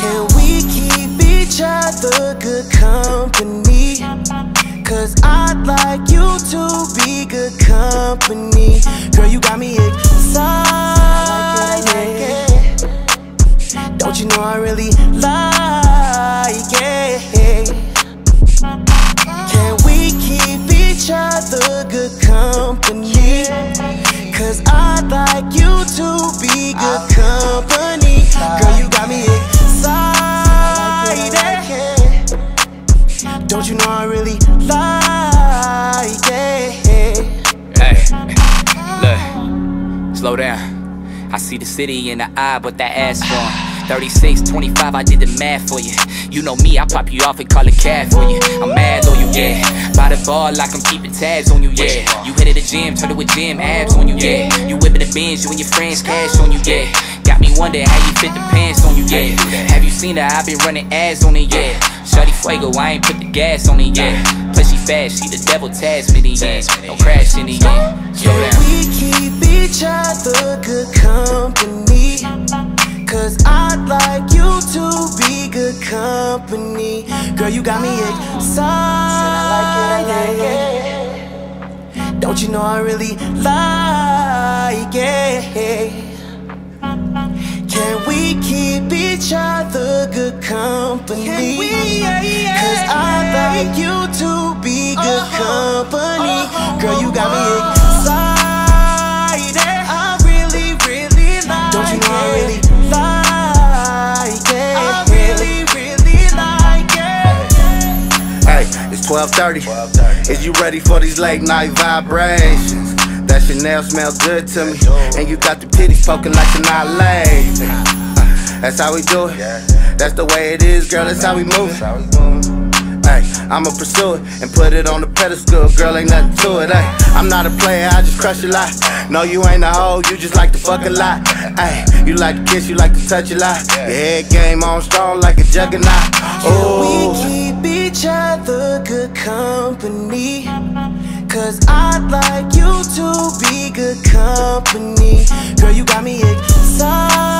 Can we keep each other good company? Cause I'd like you to be good company Girl, you got me excited Don't you know I really like it Can we keep each other good company? Cause I'd like you to be good slow down. I see the city in the eye, but that ass wrong. 36, 25, I did the math for you. You know me, I pop you off and call it cat for you. I'm mad on you, yeah. By the bar, like I'm keeping tabs on you, yeah. You hit at the gym, turn to a gym, abs on you, yeah. You whipping the bins, you and your friends, cash on you, yeah. Got me wonder how you fit the pants on you, yeah. Have you seen her? I been running ads on it, yeah. Shutty Fuego, I ain't put the gas on it, yeah. Plus she fast, she the devil Tasmany, yeah. Don't crash in it, yeah. Slow down. Cause I'd like you to be good company. Girl, you got me excited. Don't you know I really like it? Can we keep each other good company? Cause I'd like you to be good company. Girl, you got me 12:30. Is you ready for these late night vibrations? That Chanel smells good to me, and you got the titties poking like you're not lazy. Uh, That's how we do it. That's the way it is, girl. That's how we move I'ma pursue it and put it on the pedestal. Girl, ain't nothing to it. Hey, I'm not a player, I just crush a lot. No, you ain't a hoe, you just like to fuck a lot. Hey, you like to kiss, you like to touch a lot. Your head game on strong like a juggernaut. Ooh keep each other good company. Cause I'd like you to be good company. Girl, you got me excited.